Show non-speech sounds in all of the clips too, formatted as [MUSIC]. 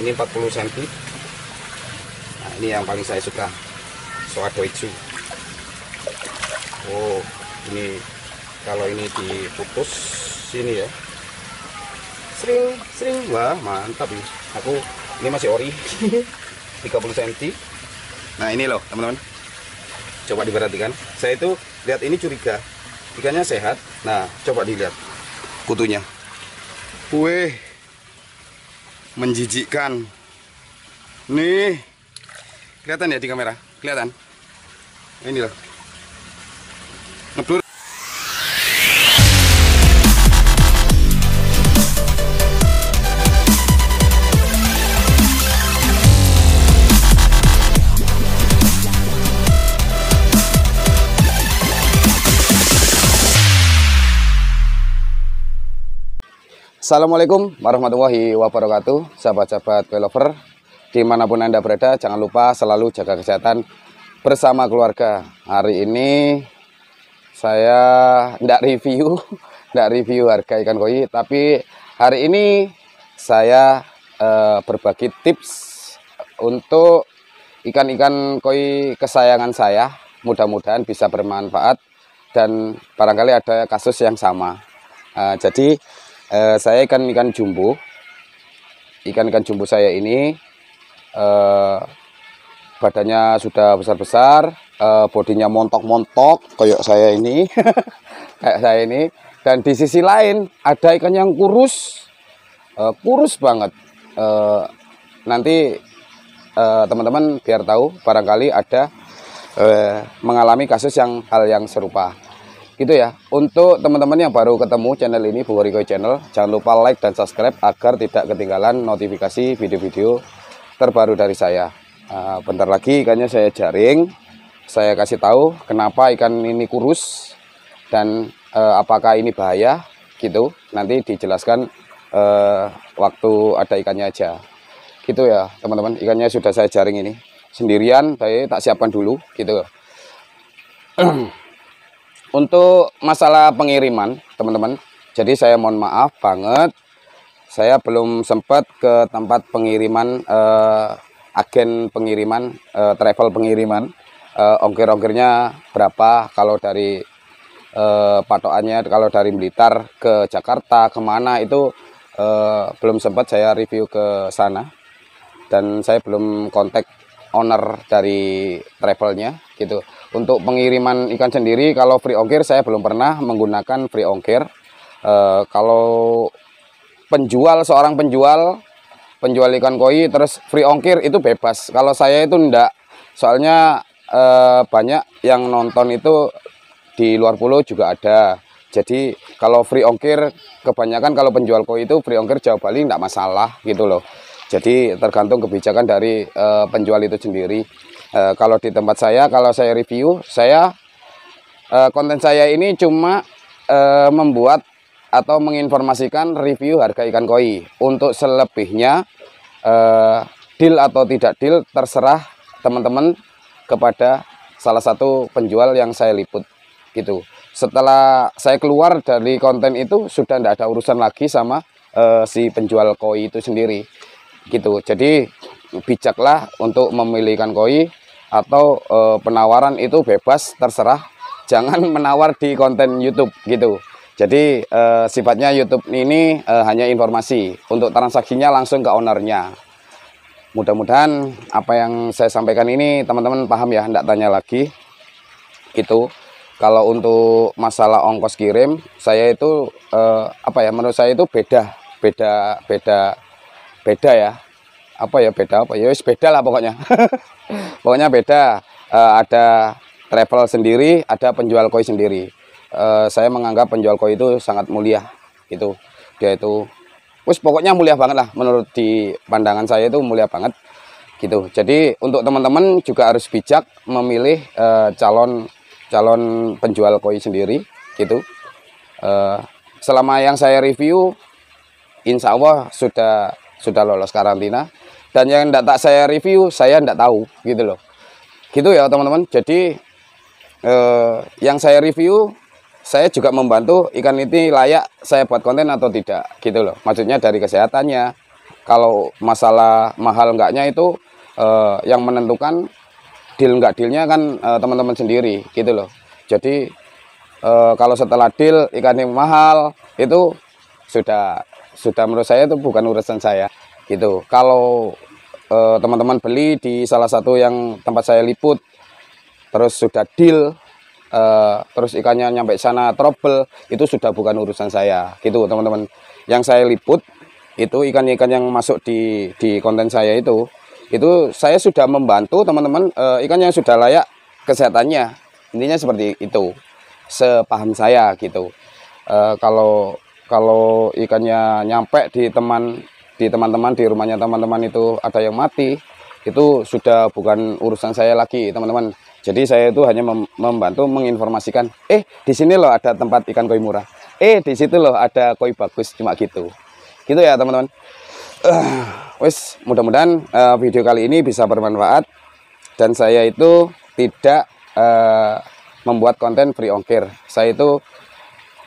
ini 40 cm. Nah ini yang paling saya suka. Swadoichu oh ini kalau ini diputus sini ya. Sering sering. Wah mantap ini. Aku ini masih ori. [LAUGHS] 30 cm. Nah ini loh teman-teman. Coba diperhatikan. Saya itu lihat ini curiga. Ikannya sehat. Nah coba dilihat kutunya. Wih menjijikkan. Nih kelihatan ya di kamera? Kelihatan? Ini loh. Ngeblur Assalamualaikum warahmatullahi wabarakatuh Sahabat-sahabat velover Di mana pun Anda berada Jangan lupa selalu jaga kesehatan Bersama keluarga. Hari ini Saya tidak review [LAUGHS] Tidak review harga ikan koi Tapi hari ini Saya eh, berbagi tips Untuk Ikan-ikan koi kesayangan saya. Mudah-mudahan bisa bermanfaat Dan barangkali ada kasus yang sama. Uh, Jadi eh, saya ikan-ikan jumbo. Ikan-ikan jumbo saya ini eh, badannya sudah besar-besar eh, bodinya montok-montok kayak saya ini. [LAUGHS] Kayak saya ini. Dan di sisi lain ada ikan yang kurus. Eh, kurus banget. Eh, nanti eh, teman-teman biar tahu barangkali ada eh, mengalami kasus yang hal yang serupa gitu ya. Untuk teman-teman yang baru ketemu channel ini Bu Riko Channel jangan lupa like dan subscribe agar tidak ketinggalan notifikasi video-video terbaru dari saya. Uh, bentar lagi ikannya saya jaring. Saya kasih tahu kenapa ikan ini kurus dan uh, apakah ini bahaya gitu. Nanti dijelaskan uh, waktu ada ikannya aja. Gitu ya teman-teman. Ikannya sudah saya jaring ini. Sendirian saya tak siapkan dulu gitu [CLEARS THROAT] untuk masalah pengiriman teman-teman jadi saya mohon maaf banget. Saya belum sempat ke tempat pengiriman eh, agen pengiriman eh, travel pengiriman. Eh, ongkir-ongkirnya berapa? Kalau dari eh, patokannya kalau dari Blitar ke Jakarta ke mana? Itu eh, belum sempat saya review ke sana. Dan saya belum kontak owner dari travelnya gitu. Untuk pengiriman ikan sendiri kalau free ongkir saya belum pernah menggunakan free ongkir. E, kalau penjual seorang penjual penjual ikan koi terus free ongkir itu bebas. Kalau saya itu enggak. Soalnya e, banyak yang nonton itu di luar pulau juga ada. Jadi kalau free ongkir kebanyakan kalau penjual koi itu free ongkir Jawa Bali enggak masalah gitu loh. Jadi tergantung kebijakan dari uh, penjual itu sendiri. Uh, kalau di tempat saya, kalau saya review, saya uh, konten saya ini cuma uh, membuat atau menginformasikan review harga ikan koi. Untuk selebihnya uh, deal atau tidak deal terserah teman-teman kepada salah satu penjual yang saya liput gitu. Setelah saya keluar dari konten itu sudah tidak ada urusan lagi sama uh, si penjual koi itu sendiri gitu jadi bijaklah untuk memilih ikan koi atau e, penawaran itu bebas terserah. Jangan [LAUGHS] menawar di konten YouTube gitu. Jadi e, sifatnya YouTube ini e, hanya informasi. Untuk transaksinya langsung ke ownernya. Mudah-mudahan apa yang saya sampaikan ini teman-teman paham ya tidak tanya lagi. Itu kalau untuk masalah ongkos kirim saya itu e, apa ya menurut saya itu beda beda beda beda ya apa ya beda apa? Ya beda lah pokoknya. [LAUGHS] Pokoknya beda. Uh, ada travel sendiri ada penjual koi sendiri. Uh, saya menganggap penjual koi itu sangat mulia itu dia itu wis pokoknya mulia banget lah menurut di pandangan saya itu mulia banget gitu. Jadi untuk teman-teman juga harus bijak memilih uh, calon calon penjual koi sendiri gitu. Uh, selama yang saya review insya Allah sudah sudah lolos karantina dan yang tidak tak saya review saya tidak tahu gitu loh. Gitu ya teman-teman. Jadi eh, yang saya review saya juga membantu ikan ini layak saya buat konten atau tidak gitu loh. Maksudnya dari kesehatannya. Kalau masalah mahal enggaknya itu eh, yang menentukan deal enggak dealnya kan eh, teman-teman sendiri gitu loh. Jadi eh, kalau setelah deal ikannya mahal itu sudah sudah menurut saya itu bukan urusan saya gitu. Kalau eh, teman-teman beli di salah satu yang tempat saya liput terus sudah deal eh, terus ikannya nyampe sana trouble itu sudah bukan urusan saya. Gitu teman-teman. Yang saya liput itu ikan-ikan yang masuk di di konten saya itu itu saya sudah membantu teman-teman eh, ikan yang sudah layak kesehatannya. Intinya seperti itu. Sepaham saya gitu. Eh, kalau kalau ikannya nyampe di teman di teman-teman di rumahnya teman-teman itu ada yang mati itu sudah bukan urusan saya lagi teman-teman. Jadi saya itu hanya mem- membantu menginformasikan eh di sini loh ada tempat ikan koi murah. Eh di situ loh ada koi bagus cuma gitu. Gitu ya teman-teman. Eh, wes mudah-mudahan eh, video kali ini bisa bermanfaat. Dan saya itu tidak eh, membuat konten free ongkir. Saya itu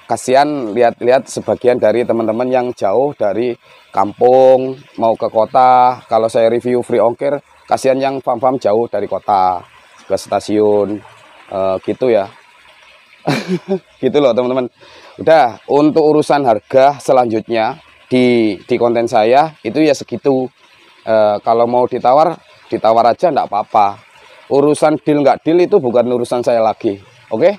kasihan lihat-lihat sebagian dari teman-teman yang jauh dari kampung mau ke kota. Kalau saya review free ongkir kasihan yang pam-pam jauh dari kota ke stasiun eh, gitu ya. [LAUGHS] Gitu loh teman-teman. Udah untuk urusan harga selanjutnya di di konten saya itu ya segitu. Eh, kalau mau ditawar ditawar aja enggak apa-apa. Urusan deal nggak deal itu bukan urusan saya lagi oke?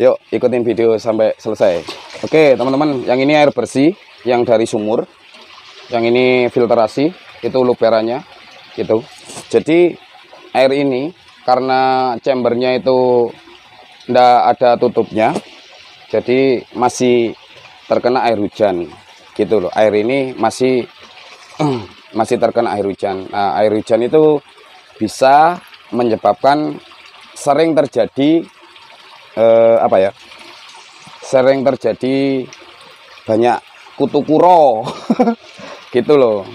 Yuk ikutin video sampai selesai. Oke teman-teman, yang ini air bersih yang dari sumur, yang ini filtrasi itu luberannya, gitu. Jadi air ini karena chambernya itu ndak ada tutupnya, jadi masih terkena air hujan, gitu loh. Air ini masih [CLEARS THROAT] masih terkena air hujan. Nah, air hujan itu bisa menyebabkan sering terjadi eh, apa ya sering terjadi banyak kutu kuro. [LAUGHS] Gitu loh.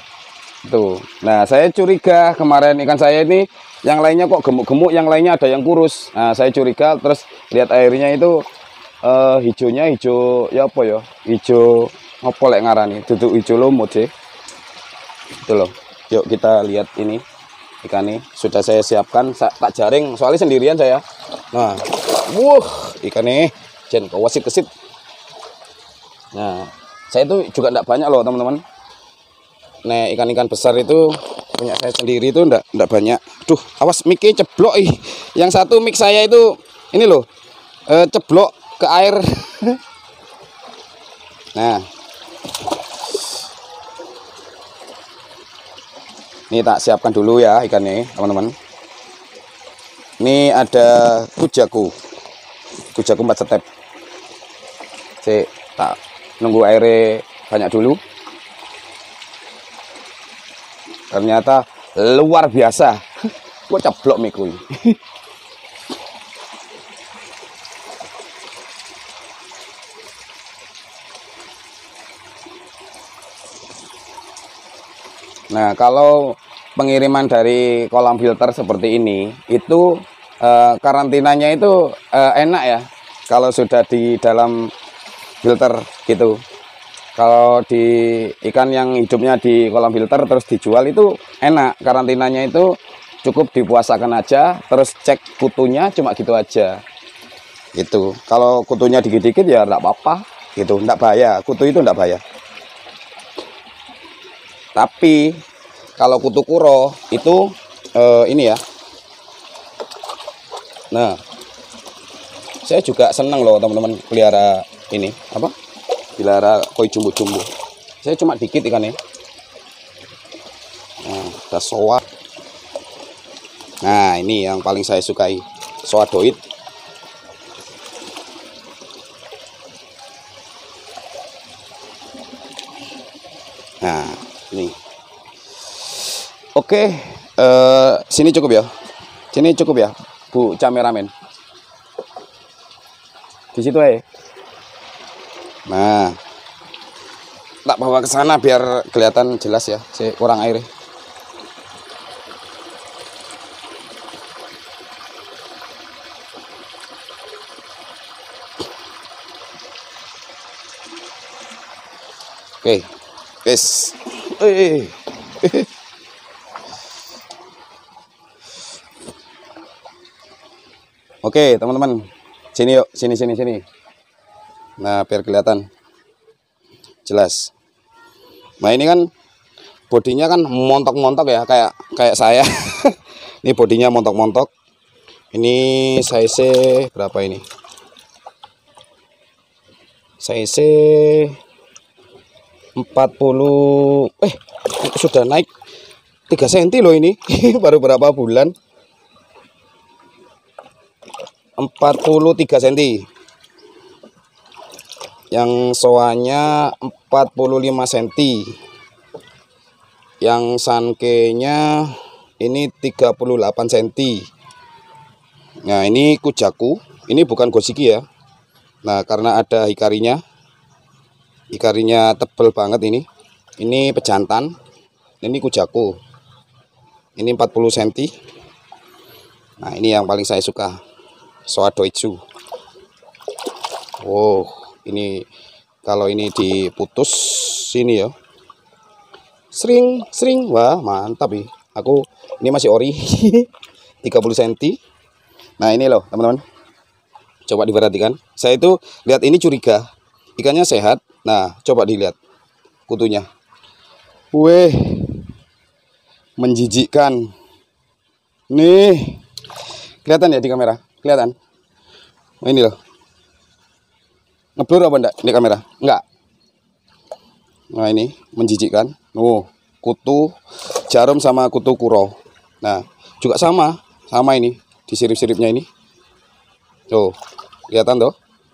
Tuh nah saya curiga kemarin ikan saya ini yang lainnya kok gemuk-gemuk yang lainnya ada yang kurus. Nah saya curiga terus lihat airnya itu eh, hijaunya hijau ya apa ya hijau apa lek ngarani duduk hijau lumut sih. Itu loh. Yuk kita lihat ini ikan ini. Sudah saya siapkan tak jaring soalnya sendirian saya. Nah wuh ikan nih jen kau wasit kesit nah saya itu juga tidak banyak loh teman-teman. Nah ikan-ikan besar itu punya saya sendiri itu enggak enggak banyak. Duh awas miknya ceblok ih. Yang satu mic saya itu ini loh eh, ceblok ke air. [LAUGHS] Nah. Ini tak siapkan dulu ya ikannya teman-teman. Ini ada kujaku. Kujaku 4 step. Si tak nunggu airnya banyak dulu ternyata luar biasa [LAUGHS] gue ceblok miku ini. [LAUGHS] Nah, kalau pengiriman dari kolam filter seperti ini, itu eh, karantinanya itu eh, enak ya. Kalau sudah di dalam filter gitu. Kalau di ikan yang hidupnya di kolam filter terus dijual itu enak. Karantinanya itu cukup dipuasakan aja, terus cek kutunya cuma gitu aja. Gitu. Kalau kutunya dikit-dikit ya enggak apa-apa gitu, enggak bahaya. Kutu itu enggak bahaya. Tapi kalau kutu kuro itu eh, ini ya. Nah, saya juga senang loh teman-teman pelihara ini apa? Pelihara koi jumbo-jumbo. Saya cuma dikit ikannya. Nah, ada soa. Nah, ini yang paling saya sukai. Soa doit. Nah, ini. Oke, eh, sini cukup ya. Sini cukup ya, Bu Cameramen. Di situ aja. Nah, tak bawa ke sana biar kelihatan jelas ya. Si kurang air. Oke, guys. eh. Oke, teman-teman. Sini yuk, sini sini sini. Nah, biar kelihatan jelas. Nah, ini kan bodinya kan montok-montok ya, kayak kayak saya. [LAUGHS] ini bodinya montok-montok. Ini size berapa ini? Size 40 eh sudah naik 3 cm loh ini. [LAUGHS] Baru berapa bulan? 43 cm yang soanya 45 cm yang sankenya ini 38 cm nah ini kujaku. Ini bukan gosiki ya. Nah karena ada hikarinya hikarinya tebel banget ini. Ini pejantan. Ini kujaku. Ini 40 cm nah ini yang paling saya suka. Soadoichu. Wow, ini kalau ini diputus sini ya. Sering, sering. Wah, mantap ya. Aku ini masih ori. [LAUGHS] 30 cm. Nah, ini loh, teman-teman. Coba diperhatikan. Saya itu lihat ini curiga. Ikannya sehat. Nah, coba dilihat kutunya. Weh. Menjijikkan. Nih. Kelihatan ya di kamera? kelihatan oh, ini loh ngeblur apa enggak ini kamera? Enggak nah ini menjijikkan. Oh kutu jarum sama kutu kuro. Nah juga sama. Sama ini. Di sirip-siripnya ini. Tuh kelihatan tuh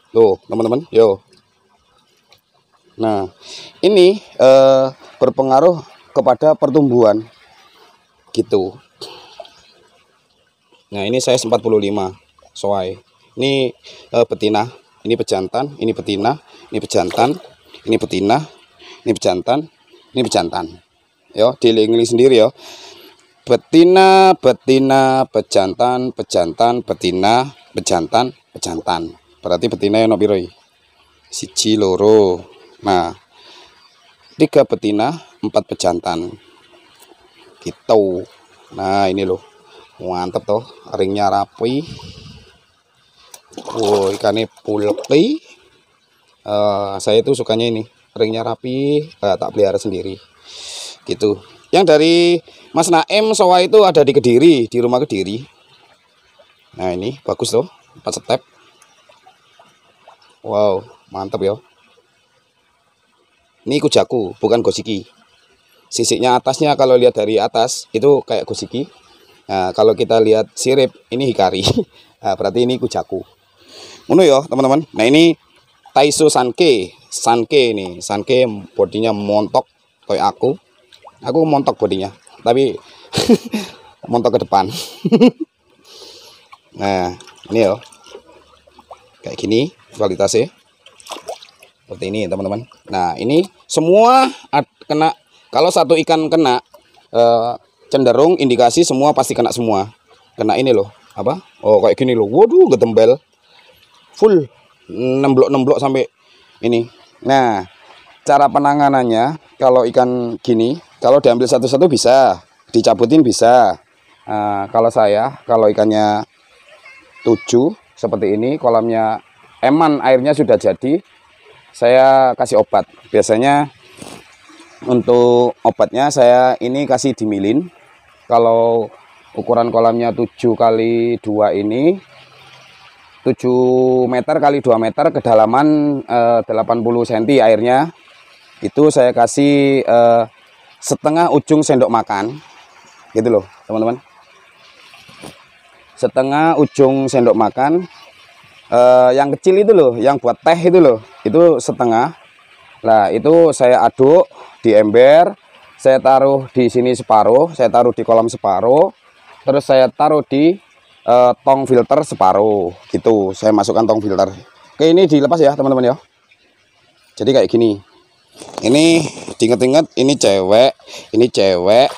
tuh teman-teman. Yo. Nah ini eh, berpengaruh kepada pertumbuhan. Gitu. Nah ini saya 45 soai. Ini uh, betina, ini pejantan, ini betina, ini pejantan, ini betina, ini pejantan, ini pejantan. Yo, dieling sendiri yo. Betina, betina, pejantan, pejantan, betina, pejantan, pejantan. Berarti betina yang piro Siji loro. Nah, tiga betina, empat pejantan. Gitu. Nah, ini loh. Mantap toh, ringnya rapi. Wow, ikannya pulpi. Uh, saya itu sukanya ini, ringnya rapi, uh, tak pelihara sendiri. Gitu. Yang dari Mas Naem Sowa itu ada di Kediri, di rumah Kediri. Nah, ini bagus tuh, 4 step. Wow, mantap ya. Ini kujaku, bukan gosiki. Sisiknya atasnya kalau lihat dari atas itu kayak gosiki. Nah, kalau kita lihat sirip ini hikari. [LAUGHS] Nah, berarti ini kujaku. Ngono ya, teman-teman. Nah, ini Taiso Sanke. Sanke ini, Sanke bodinya montok kayak aku. Aku montok bodinya, tapi [LAUGHS] montok ke depan. [LAUGHS] nah, ini ya. Kayak gini kualitasnya. Seperti ini, teman-teman. Nah, ini semua kena kalau satu ikan kena eh, cenderung indikasi semua pasti kena semua. Kena ini loh, apa? Oh, kayak gini loh. Waduh, getembel full nemblok-nemblok sampai ini. Nah, cara penanganannya kalau ikan gini, kalau diambil satu-satu bisa, dicabutin bisa. Nah, kalau saya, kalau ikannya tujuh seperti ini, kolamnya eman airnya sudah jadi, saya kasih obat. Biasanya untuk obatnya saya ini kasih dimilin. Kalau ukuran kolamnya 7 kali 2 ini 7 meter kali 2 meter kedalaman eh, 80 cm airnya. Itu saya kasih eh, setengah ujung sendok makan. Gitu loh teman-teman. Setengah ujung sendok makan. Eh, yang kecil itu loh yang buat teh itu loh itu setengah. Lah itu saya aduk di ember saya taruh di sini separuh saya taruh di kolam separuh terus saya taruh di uh, tong filter separuh gitu. Saya masukkan tong filter. Oke ini dilepas ya teman-teman ya. Jadi kayak gini. Ini diinget-inget ini cewek ini cewek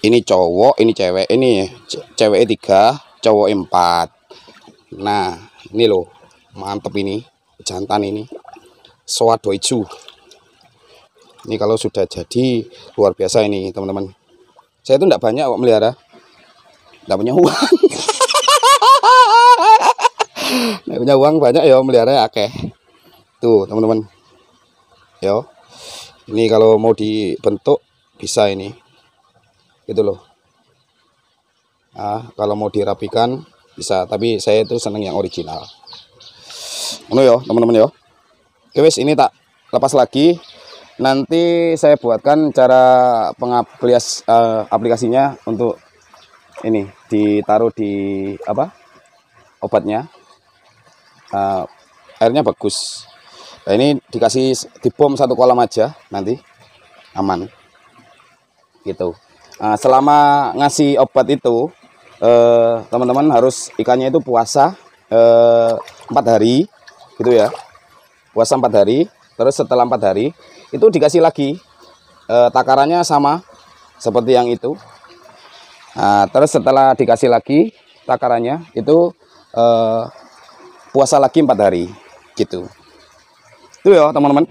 ini cowok ini cewek ini cewek tiga cowok empat. Nah ini loh mantep ini jantan ini. Soa doichu ini kalau sudah jadi luar biasa ini teman-teman. Saya itu tidak banyak kok melihara. Tidak punya uang [LAUGHS] tidak punya uang banyak ya melihara oke tuh teman-teman. Ya ini kalau mau dibentuk bisa ini. Gitu loh. Nah, kalau mau dirapikan bisa. Tapi saya itu seneng yang original. Ini ya teman-teman ya oke wes ini tak lepas lagi. Nanti saya buatkan cara pengaplias uh, aplikasinya untuk ini ditaruh di apa obatnya uh, airnya bagus. Nah, ini dikasih dibom satu kolam aja nanti. Aman. Gitu. Nah, selama ngasih obat itu eh, teman-teman uh, harus ikannya itu puasa empat uh, hari gitu ya. Puasa empat hari terus setelah empat hari itu dikasih lagi e, takarannya sama seperti yang itu. Nah, terus setelah dikasih lagi takarannya itu e, puasa lagi empat hari gitu. Itu ya teman-teman.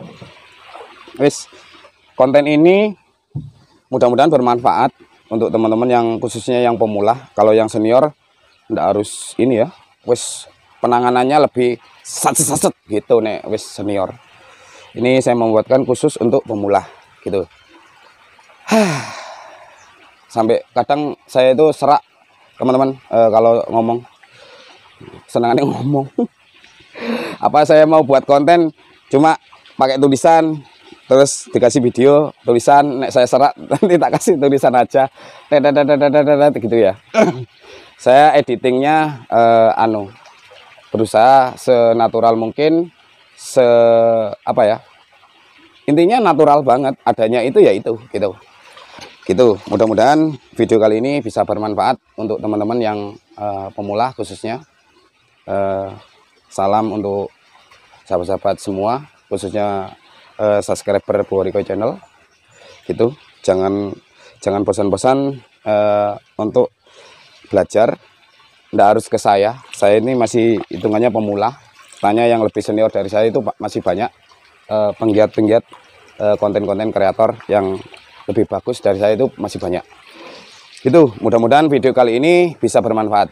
Wis konten ini mudah-mudahan bermanfaat untuk teman-teman yang khususnya yang pemula. Kalau yang senior tidak harus ini ya wis penanganannya lebih sat-sat gitu nih wis senior. Ini saya membuatkan khusus untuk pemula gitu. Sampai kadang saya itu serak teman-teman e, kalau ngomong senangannya ngomong. [LAUGHS] Apa saya mau buat konten cuma pakai tulisan terus dikasih video tulisan nek saya serak [LAUGHS] nanti tak kasih tulisan aja. Gitu ya. [COUGHS] Saya editingnya eh, anu berusaha senatural mungkin se apa ya intinya natural banget adanya itu ya itu gitu. Gitu mudah-mudahan video kali ini bisa bermanfaat untuk teman-teman yang uh, pemula khususnya uh, salam untuk sahabat-sahabat semua khususnya uh, subscriber Boriko channel. Gitu. Jangan jangan bosan-bosan uh, untuk belajar. Tidak harus ke saya. Saya ini masih hitungannya pemula. Tanya yang lebih senior dari saya itu masih banyak eh, penggiat-penggiat uh, konten-konten kreator yang lebih bagus dari saya itu masih banyak. Itu mudah-mudahan video kali ini bisa bermanfaat.